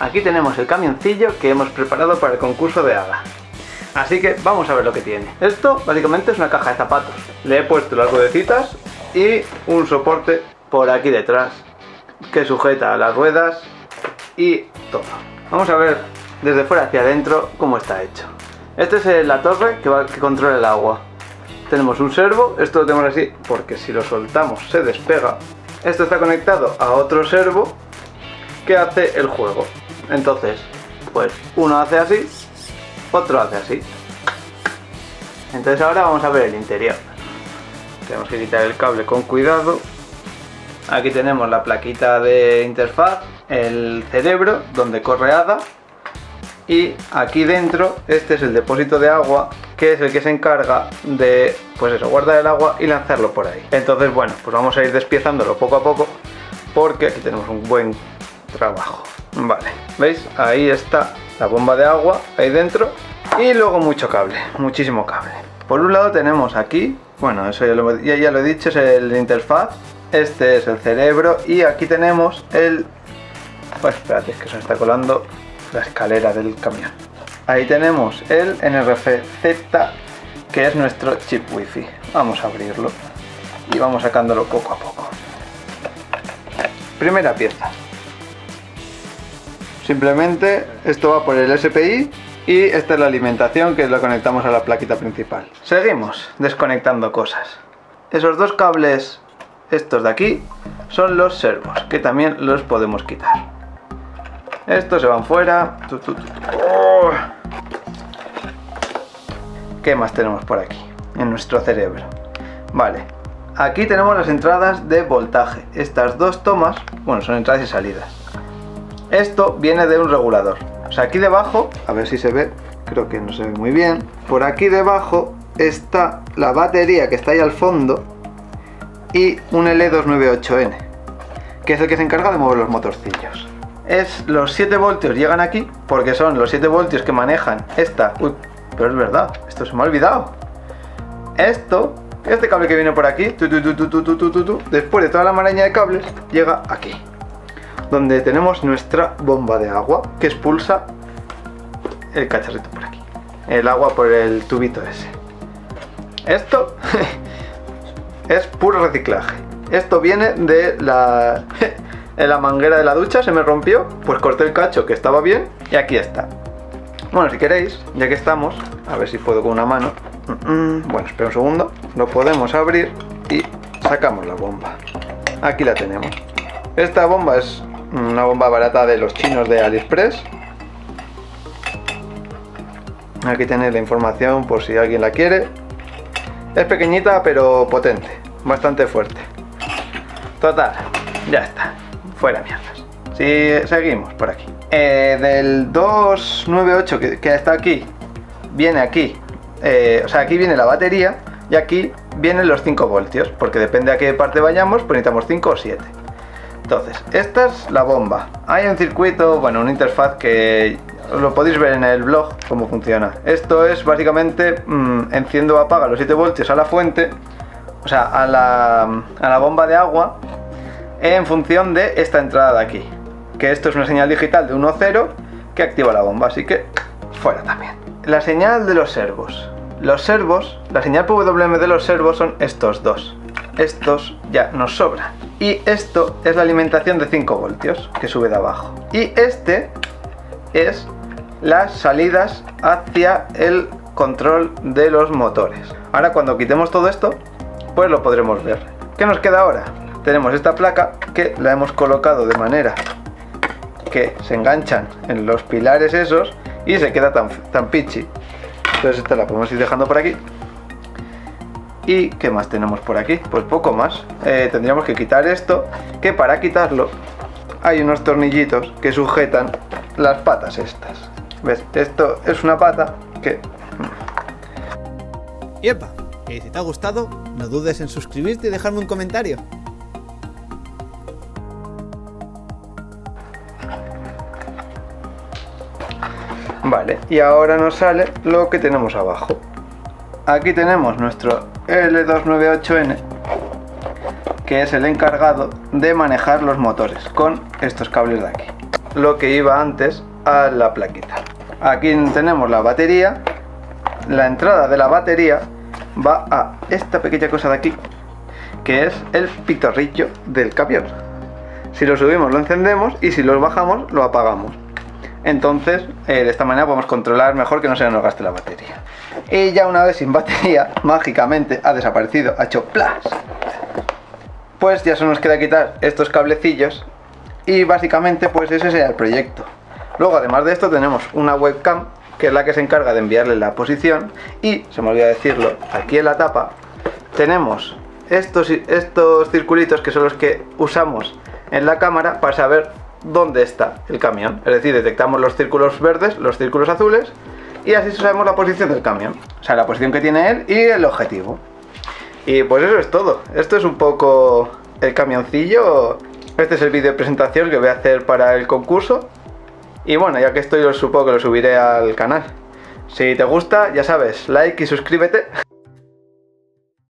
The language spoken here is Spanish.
aquí tenemos el camioncillo que hemos preparado para el concurso de hada. Así que vamos a ver lo que tiene. Esto básicamente es una caja de zapatos. Le he puesto las ruedecitas y un soporte por aquí detrás que sujeta las ruedas y todo. Vamos a ver desde fuera hacia adentro cómo está hecho. Esta es la torre que, va, que controla el agua. Tenemos un servo, esto lo tenemos así porque si lo soltamos se despega. Esto está conectado a otro servo que hace el juego. Entonces, pues uno hace así, otro hace así. Entonces ahora vamos a ver el interior. Tenemos que quitar el cable con cuidado. Aquí tenemos la plaquita de interfaz, el cerebro donde corre ADA y aquí dentro este es el depósito de agua que es el que se encarga de pues eso guardar el agua y lanzarlo por ahí entonces bueno pues vamos a ir despiezándolo poco a poco porque aquí tenemos un buen trabajo vale veis ahí está la bomba de agua ahí dentro y luego mucho cable muchísimo cable por un lado tenemos aquí bueno eso ya lo, ya lo he dicho es el interfaz este es el cerebro y aquí tenemos el pues espérate que se está colando la escalera del camión. Ahí tenemos el NRF-Z, que es nuestro chip wifi. Vamos a abrirlo y vamos sacándolo poco a poco. Primera pieza. Simplemente esto va por el SPI y esta es la alimentación que lo conectamos a la plaquita principal. Seguimos desconectando cosas. Esos dos cables, estos de aquí, son los servos, que también los podemos quitar. Estos se van fuera. Oh. ¿Qué más tenemos por aquí? En nuestro cerebro. Vale. Aquí tenemos las entradas de voltaje. Estas dos tomas, bueno, son entradas y salidas. Esto viene de un regulador. O sea, aquí debajo, a ver si se ve, creo que no se ve muy bien. Por aquí debajo está la batería que está ahí al fondo y un L298N, que es el que se encarga de mover los motorcillos es los 7 voltios llegan aquí porque son los 7 voltios que manejan esta. Uy, pero es verdad, esto se me ha olvidado. Esto, este cable que viene por aquí, después de toda la maraña de cables, llega aquí. Donde tenemos nuestra bomba de agua que expulsa el cacharrito por aquí. El agua por el tubito ese. Esto es puro reciclaje. Esto viene de la en la manguera de la ducha se me rompió, pues corté el cacho que estaba bien y aquí está. Bueno, si queréis, ya que estamos, a ver si puedo con una mano. Bueno, espera un segundo, lo podemos abrir y sacamos la bomba. Aquí la tenemos. Esta bomba es una bomba barata de los chinos de AliExpress. Aquí tenéis la información por si alguien la quiere. Es pequeñita pero potente, bastante fuerte. Total, ya está fuera mierdas. Si seguimos por aquí. Eh, del 298 que, está aquí, viene aquí. Eh, o sea, aquí viene la batería y aquí vienen los 5 voltios, porque depende a qué parte vayamos, pues necesitamos 5 o 7. Entonces, esta es la bomba. Hay un circuito, bueno, una interfaz que lo podéis ver en el blog cómo funciona. Esto es básicamente mm, enciendo o apaga los 7 voltios a la fuente, o sea, a la, bomba de agua en función de esta entrada de aquí. Que esto es una señal digital de 1-0 que activa la bomba, así que fuera también. La señal de los servos. Los servos, la señal PWM de los servos son estos dos. Estos ya nos sobran. Y esto es la alimentación de 5 voltios que sube de abajo. Y este es las salidas hacia el control de los motores. Ahora cuando quitemos todo esto, pues lo podremos ver. ¿Qué nos queda ahora? tenemos esta placa que la hemos colocado de manera que se enganchan en los pilares esos y se queda tan, tan pichi. Entonces esta la podemos ir dejando por aquí. ¿Y qué más tenemos por aquí? Pues poco más. Eh, tendríamos que quitar esto, que para quitarlo hay unos tornillitos que sujetan las patas estas. ¿Ves? Esto es una pata que... Y epa, si te ha gustado, no dudes en suscribirte y dejarme un comentario. Vale, y ahora nos sale lo que tenemos abajo. Aquí tenemos nuestro L298N, que es el encargado de manejar los motores con estos cables de aquí. Lo que iba antes a la plaquita. Aquí tenemos la batería. La entrada de la batería va a esta pequeña cosa de aquí, que es el pitorrillo del camión. Si lo subimos lo encendemos y si lo bajamos lo apagamos. Entonces, eh, de esta manera podemos controlar mejor que no se nos gaste la batería. Y ya una vez sin batería, mágicamente ha desaparecido, ha hecho plas. Pues ya solo nos queda quitar estos cablecillos y básicamente pues ese sería el proyecto. Luego además de esto tenemos una webcam que es la que se encarga de enviarle la posición y, se me olvidó decirlo, aquí en la tapa tenemos estos, estos circulitos que son los que usamos en la cámara para saber dónde está el camión. Es decir, detectamos los círculos verdes, los círculos azules y así sabemos la posición del camión. O sea, la posición que tiene él y el objetivo. Y pues eso es todo. Esto es un poco el camioncillo. Este es el vídeo de presentación que voy a hacer para el concurso. Y bueno, ya que estoy, lo supongo que lo subiré al canal. Si te gusta, ya sabes, like y suscríbete.